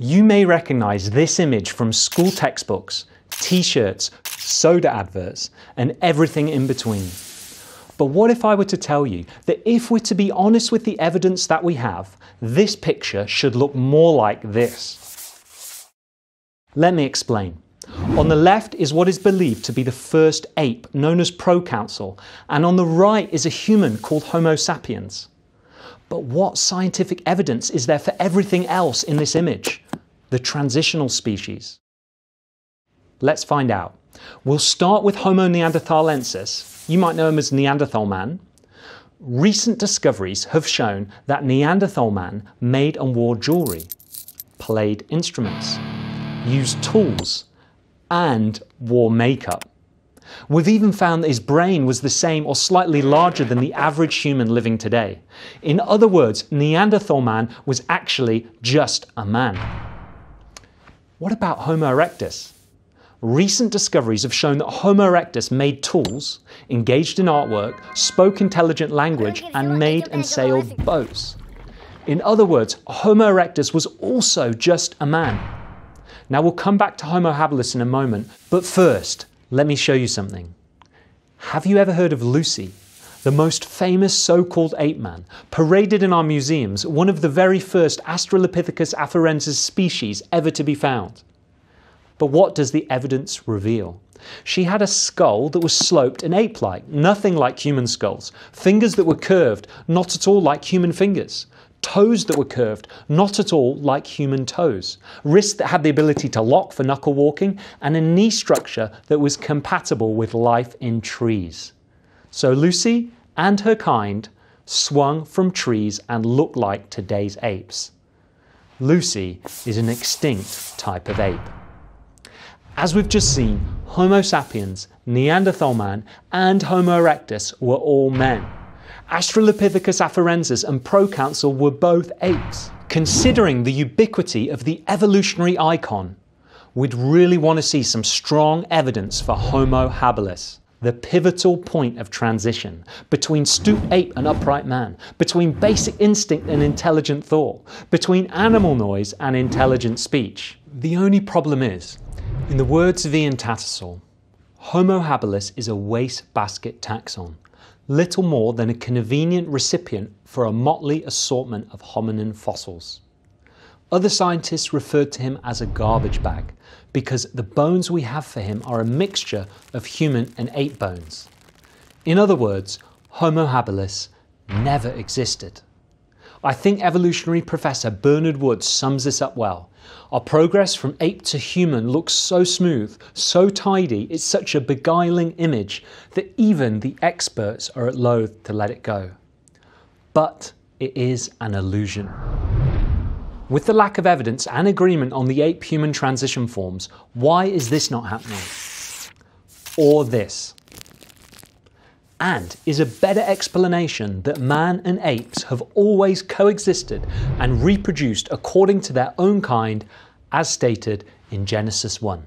You may recognize this image from school textbooks, t-shirts, soda adverts, and everything in between. But what if I were to tell you that if we're to be honest with the evidence that we have, this picture should look more like this? Let me explain. On the left is what is believed to be the first ape, known as proconsul, and on the right is a human called Homo sapiens. But what scientific evidence is there for everything else in this image? The transitional species. Let's find out. We'll start with Homo neanderthalensis. You might know him as Neanderthal man. Recent discoveries have shown that Neanderthal man made and wore jewelry, played instruments, used tools, and wore makeup. We've even found that his brain was the same or slightly larger than the average human living today. In other words, Neanderthal man was actually just a man. What about Homo erectus? Recent discoveries have shown that Homo erectus made tools, engaged in artwork, spoke intelligent language, and made and sailed boats. In other words, Homo erectus was also just a man. Now we'll come back to Homo habilis in a moment, but first, let me show you something. Have you ever heard of Lucy, the most famous so-called ape man, paraded in our museums, one of the very first Australopithecus afarensis species ever to be found? But what does the evidence reveal? She had a skull that was sloped and ape-like, nothing like human skulls, fingers that were curved, not at all like human fingers, toes that were curved, not at all like human toes, wrists that had the ability to lock for knuckle walking, and a knee structure that was compatible with life in trees. So Lucy and her kind swung from trees and looked like today's apes. Lucy is an extinct type of ape. As we've just seen, Homo sapiens, Neanderthal man, and Homo erectus were all men. Australopithecus afarensis and proconsul were both apes. Considering the ubiquity of the evolutionary icon, we'd really want to see some strong evidence for Homo habilis, the pivotal point of transition between stoop ape and upright man, between basic instinct and intelligent thought, between animal noise and intelligent speech. The only problem is, in the words of Ian Tattersall, Homo habilis is a wastebasket taxon little more than a convenient recipient for a motley assortment of hominin fossils. Other scientists referred to him as a garbage bag because the bones we have for him are a mixture of human and ape bones. In other words, Homo habilis never existed. I think evolutionary professor Bernard Woods sums this up well. Our progress from ape to human looks so smooth, so tidy, it's such a beguiling image that even the experts are at loath to let it go. But it is an illusion. With the lack of evidence and agreement on the ape human transition forms, why is this not happening? Or this? and is a better explanation that man and apes have always coexisted and reproduced according to their own kind, as stated in Genesis 1.